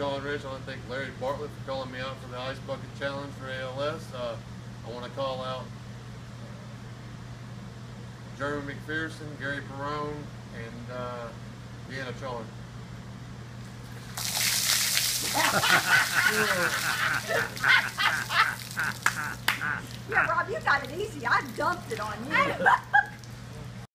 Shawn Ritch. I want to thank Larry Bartlett for calling me out for the Ice Bucket Challenge for ALS. Uh, I want to call out Jeremy McPherson, Gary Perone, and uh, Deanna Yeah, Rob, you got it easy. I dumped it on you.